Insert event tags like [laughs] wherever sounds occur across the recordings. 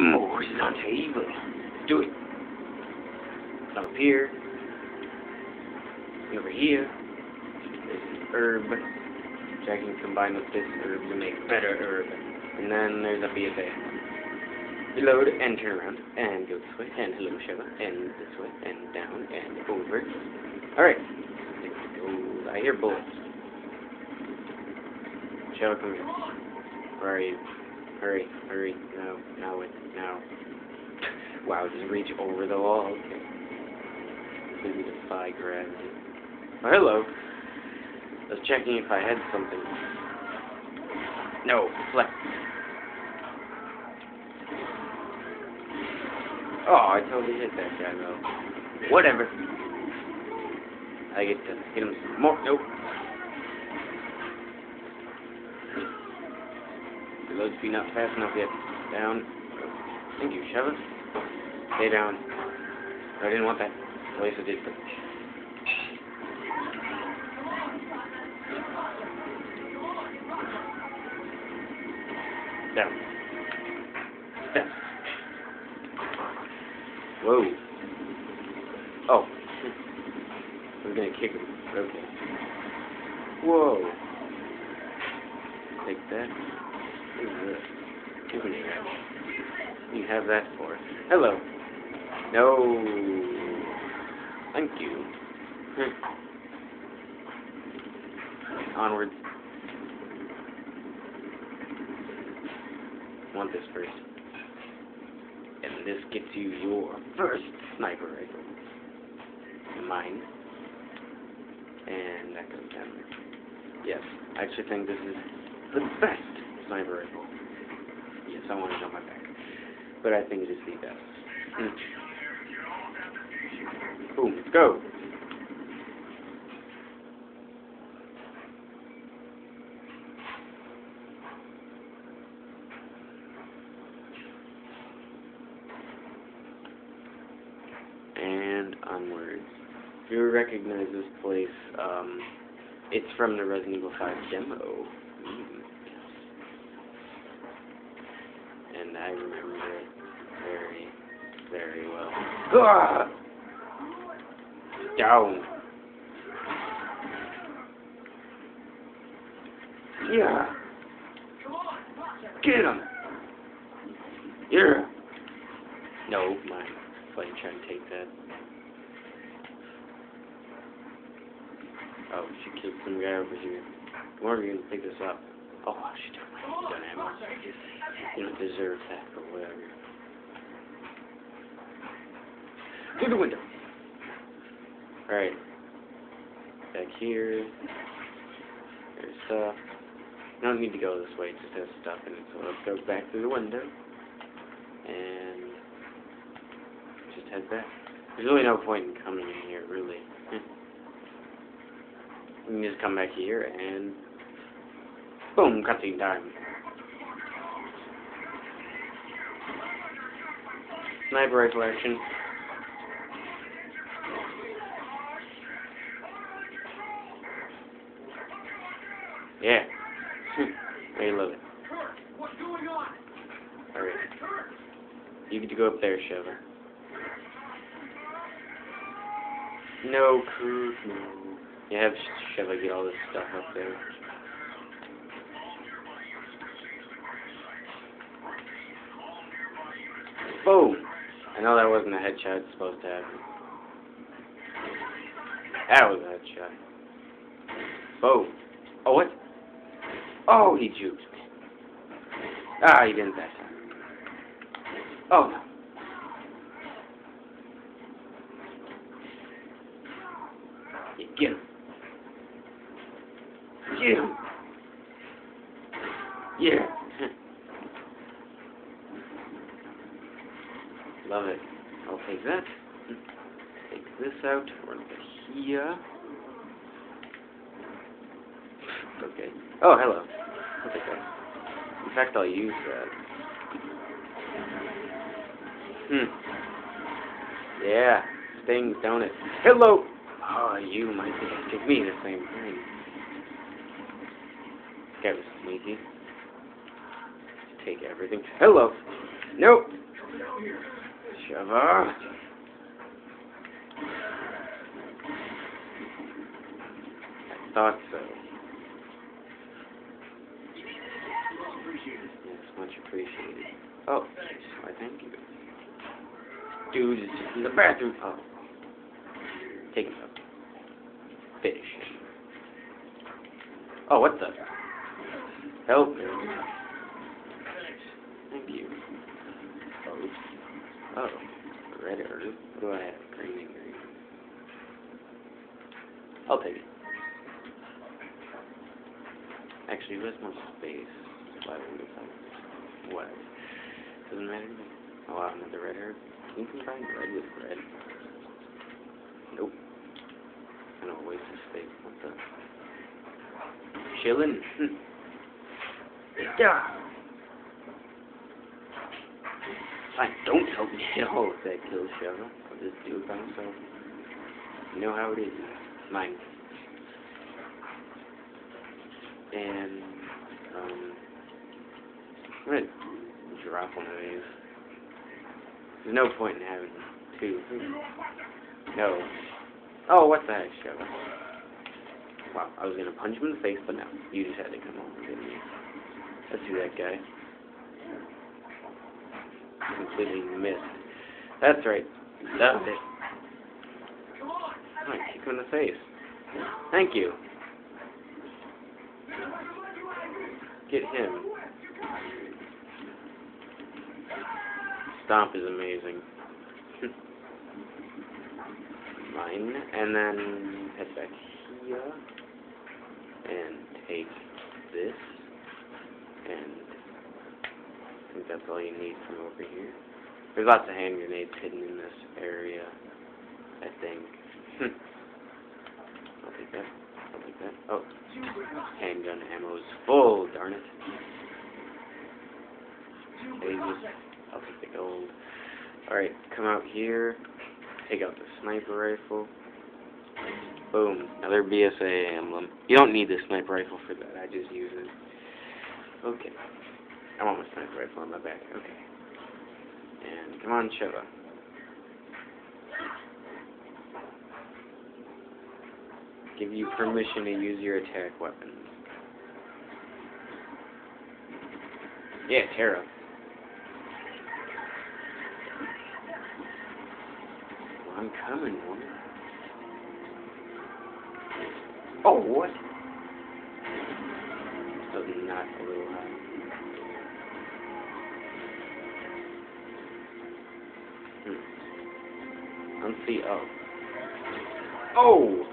More Resident Evil. Do it. Come Up here. Over here. This is herb. Which I can combine with this herb to make better herb. And then there's a BSA. Reload and turn around. And go this way. And hello Sheva. And this way. And down. And over. Alright. I hear bullets. Sheva, come here. Where are you? Hurry, hurry. No, no, no. Wow, just reach over the wall. Okay. Maybe defy gravity. Oh, hello. I was checking if I had something. No, flex. Oh, I totally hit that guy though. Whatever. I get to hit him some more. Nope. Reload speed not fast enough yet. Down. Thank you, Sheva. Stay down. I didn't want that. At least I did. But... Down. Down. Whoa. Oh. I was gonna kick him. Okay. Whoa. Take that. What is You have that for. Hello. No. Thank you. Hmm. Onwards. Want this first. And this gets you your first sniper rifle. Mine. And that goes down there. Yes, I actually think this is the best sniper rifle. Yes, I want it on my back. But I think it is the best. Mm. Boom, let's go. And onwards. If you recognize this place, um, it's from the Resident Evil 5 demo. Mm. And I remember it very, very well. Ah! Down. Yeah. Get him. Yeah. No, my plane trying to take that. Oh, she killed some guy over here. Morgan, pick this up. Oh, she my gun ammo. You don't deserve that, but whatever. Through the window. Alright. Back here. There's stuff. I don't need to go this way, it just has stuff in it. So let's go back through the window. And just head back. There's really no point in coming in here, really. [laughs] we can just come back here and boom, cutscene time. Sniper rifle action. Yeah. [laughs] I love it. Alright. You get to go up there, Sheva. No, Kurt, no. You have Sheva get all this stuff up there. Boom! I know that wasn't a headshot it's supposed to happen. That was a headshot. Boom. Oh, what? Oh, he juked me. Ah, he didn't that time. Oh, no. Yeah, get him. Get him. Yeah. Love it. I'll take that. Take this out. Run over here. Okay. Oh, hello. I'll take that. In fact, I'll use that. Hmm. Yeah. Stings, don't it? Hello! Oh, you might think give me the same thing. This guy was sneaky. Take everything. Hello! Nope! Sheva. I thought so. Much appreciated. Oh, why thank you. Dude is in the bathroom. Oh. Take it up. Finish. Oh, what the? Help me. Thank you. Oh. Oh. Red. What do I have? Green and green. I'll take it. Actually, where's my space? Why would? What? Doesn't matter to me. Oh, wow, another red herb. You can combine red with red. Nope. I don't waste of space. What the? Chillin'. [laughs] yeah. I don't help me at all with that kill shovel. I'll just do it by myself. You know how it is. Mine. And, um, I'm gonna drop one of these. There's no point in having two. No. Oh, what the heck, Sheva? Wow, I was gonna punch him in the face, but no. You just had to come over, didn't you? Let's do that guy. Completely missed. That's right. That's it. Come on, kick him in the face. Thank you. Get him. Stomp is amazing. [laughs] Mine. And then head back here. And take this. And I think that's all you need from over here. There's lots of hand grenades hidden in this area. I think. Hmm. I'll take that. I'll take that. Oh. Handgun ammo is full, darn it. I'll take the gold. Alright, come out here. Take out the sniper rifle. Boom. Another BSA emblem. You don't need the sniper rifle for that. I just use it. Okay. I want my sniper rifle on my back. Okay. And come on, Sheva. Give you permission to use your attack weapons. Yeah, Tara. Well, I'm coming, woman. Oh, what? Does not a little high. Hmm. Unsee. Oh.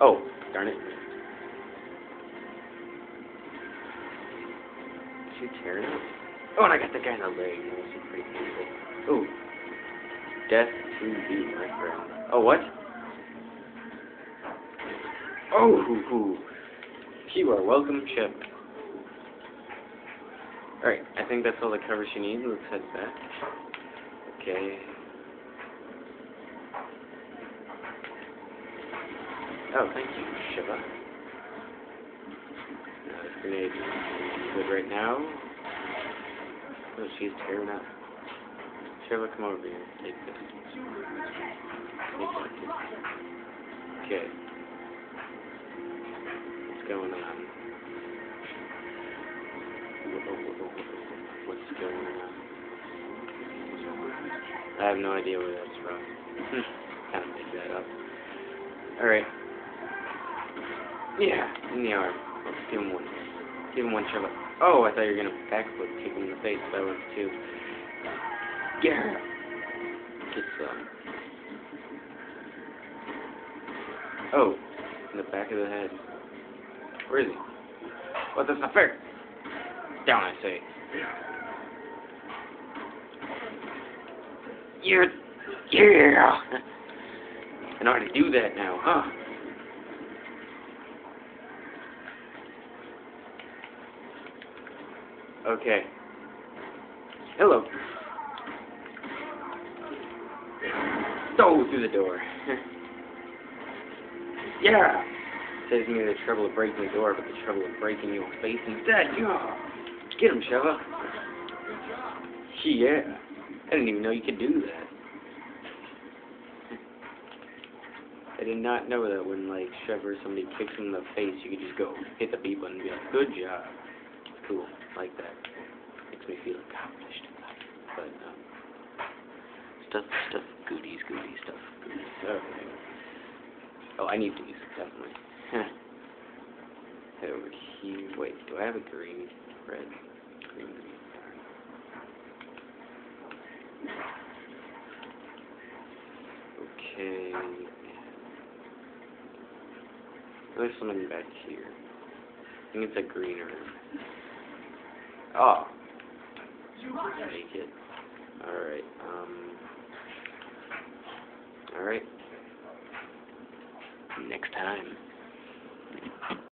Oh! Darn it. Is she tearing up? Oh, and I got the guy in the leg. That was pretty painful. Oh. Death to thee, my friend. Oh, what? Oh, hoo, hoo. You are welcome, Chip. Alright, I think that's all the cover she needs. Let's head back. Okay. Oh, thank you, Sheva. Now this grenade is good right now. Oh, she's tearing up. Sheva, come over here. Take this. Take. Okay. What's going on? What's going on? I have no idea where that's from. [laughs] kind of make that up. Alright. Yeah, in the arm. Give him one. Give him one shove. Oh, I thought you were gonna backflip, kick him in the face. That works too. Yeah. Get some. Um, oh, in the back of the head. Where is he? What? That's not fair. Down, I say. You're, yeah. [laughs] I know how to do that now, huh? Okay. Hello. Go through the door. [laughs] yeah. Saves me the trouble of breaking the door, but the trouble of breaking your face instead. Yeah. Get him, Sheva. Yeah. I didn't even know you could do that. I did not know that when, like, Trevor, somebody kicks him in the face, you could just go hit the B button and be like, good job. Cool. Like that. Makes me feel accomplished. But, um, stuff, stuff, goodies, goodies, stuff, goodies. Oh, I need these, definitely. [laughs] Over here. Wait, do I have a green? Red? Green, green. Okay. There's something back here. I think it's a green herb. Oh. Make it. Alright, um. Alright. Next time.